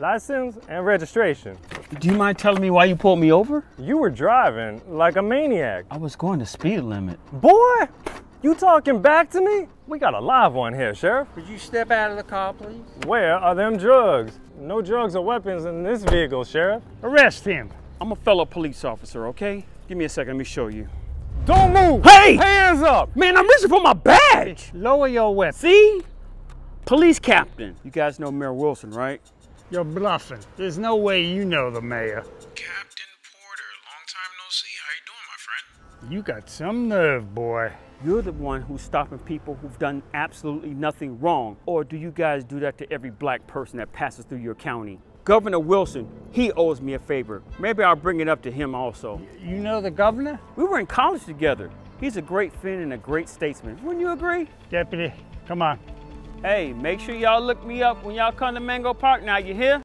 license and registration. Do you mind telling me why you pulled me over? You were driving like a maniac. I was going the speed limit. Boy, you talking back to me? We got a live one here, Sheriff. Could you step out of the car, please? Where are them drugs? No drugs or weapons in this vehicle, Sheriff. Arrest him. I'm a fellow police officer, okay? Give me a second, let me show you. Don't move! Hey! Hands up! Man, I'm reaching for my badge! Lower your weapon. See? Police captain. You guys know Mayor Wilson, right? You're bluffing. There's no way you know the mayor. Captain Porter, long time no see. How you doing, my friend? You got some nerve, boy. You're the one who's stopping people who've done absolutely nothing wrong. Or do you guys do that to every black person that passes through your county? Governor Wilson, he owes me a favor. Maybe I'll bring it up to him also. You know the governor? We were in college together. He's a great friend and a great statesman. Wouldn't you agree? Deputy, come on. Hey, make sure y'all look me up when y'all come to Mango Park now, you hear?